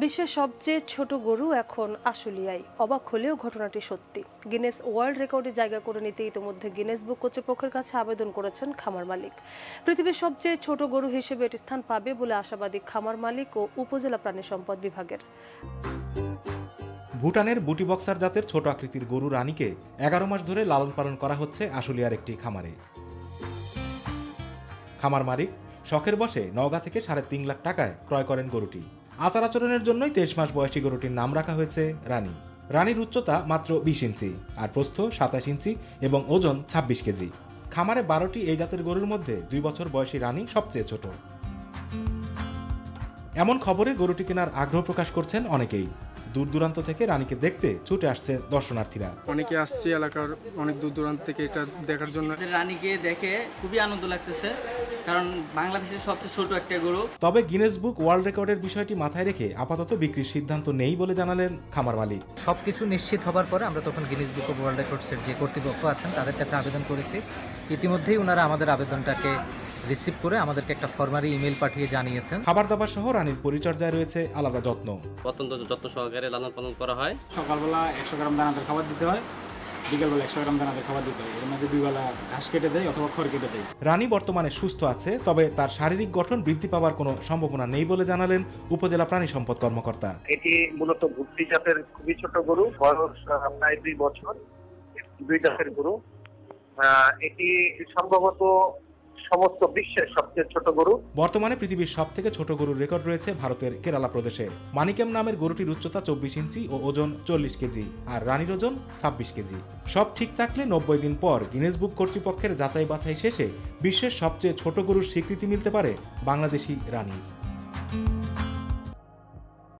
বিশ্বের সবচেয়ে ছোট গরু এখন আশুলিয়ায়। অবাক হলেও ঘটনাটি সত্যি। গিনেস ওয়ার্ল্ড রেকর্ডে জায়গা করে নিতে ইতিমধ্যে গিনেস বুক কর্তৃপক্ষের কাছে আবেদন করেছেন খামার মালিক। পৃথিবীর সবচেয়ে ছোট গরু হিসেবে এটি স্থান পাবে বলে আশাবাদী খামার মালিক ও উপজেলা প্রাণী সম্পদ বিভাগের। ভুটানের বুটি বক্সার জাতের ছোট আকৃতির গরু রানীকে এগারো মাস ধরে লালন পালন করা হচ্ছে আশুলিয়ার একটি খামারে। খামার মালিক শখের বসে নওগাঁ থেকে সাড়ে তিন লাখ টাকায় ক্রয় করেন গরুটি। আচার আচরণের জন্যই তেইশ মাস বয়সী গরুটির নাম রাখা হয়েছে রানী। রানীর উচ্চতা মাত্র বিশ ইঞ্চি, আর প্রস্থ সাতাশ ইঞ্চি এবং ওজন ছাব্বিশ কেজি। খামারে বারোটি এই জাতের গরুর মধ্যে দুই বছর বয়সী রানী সবচেয়ে ছোট। এমন খবরে গরুটি কেনার আগ্রহ প্রকাশ করছেন অনেকেই। দূর দূরান্ত থেকে রানীকে দেখতে ছুটে আসছে দর্শনার্থীরা। অনেকে আসছে এলাকার অনেক দূর দূরান্ত থেকে এটা দেখার জন্য। রানীকে দেখে খুবই আনন্দ লাগতেছে কারণ বাংলাদেশের সবচেয়ে ছোট একটা গরু। তবে গিনেস বুক ওয়ার্ল্ড রেকর্ডের বিষয়টি মাথায় রেখে আপাতত বিক্রির সিদ্ধান্ত নেই বলে জানালেন খামার মালিক। সবকিছু নিশ্চিত হবার পরে আমরা তখন গিনিস বুক অফ ওয়ার্ল্ড রেকর্ডসের যে কর্তৃপক্ষ আছেন তাদের কাছে আবেদন করেছি। ইতিমধ্যেই ওনারা আমাদের আবেদনটাকে রিসিভ করে আমাদেরকে একটা ফরমারি ইমেল পাঠিয়ে জানিয়েছেন। খাবার দাবার সহ রানীর পরিচর্যায় রয়েছে আলাদা যত্ন। অত্যন্ত যত্ন সহকারে লালন পালন করা হয়। সকালবেলা একশো গ্রাম দানাদার খাবার দিতে হয় বিকেলবেলা একশো গ্রাম দানাদার খাবার দিতে হয়। এর মধ্যে দুইবেলা ঘাস কেটে দেয় অথবা খড় কেটে দেয়। রানী বর্তমানে সুস্থ আছে তবে তার শারীরিক গঠন বৃদ্ধি পাওয়ার কোনো সম্ভাবনা নেই বলে জানালেন উপজেলা প্রাণী সম্পদ কর্মকর্তা। এটি মূলত ভুট্টি জাতের খুবই ছোট গরু বয়স প্রায় দুই বছর। দুই জাতের গরু। আহ, এটি সম্ভবত সমস্ত বিশ্বের সবচেয়ে ছোট গরু। বর্তমানে পৃথিবীর সব থেকে ছোট গরুর রেকর্ড রয়েছে ভারতের কেরালা প্রদেশে। মানিকেম নামের গরুটির উচ্চতা চব্বিশ ইঞ্চি ও ওজন চল্লিশ কেজি আর রানীর ওজন ছাব্বিশ কেজি। সব ঠিক থাকলে নব্বই দিন পর গিনেস বুক কর্তৃপক্ষের যাচাই বাছাই শেষে বিশ্বের সবচেয়ে ছোট গরুর স্বীকৃতি মিলতে পারে বাংলাদেশি রানীর